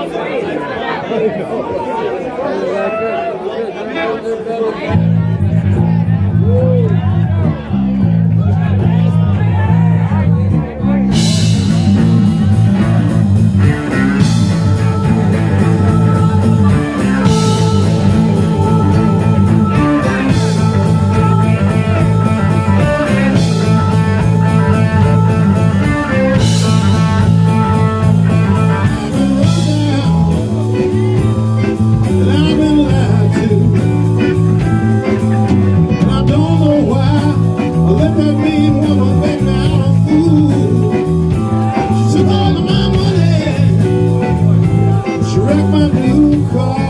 And I've new car.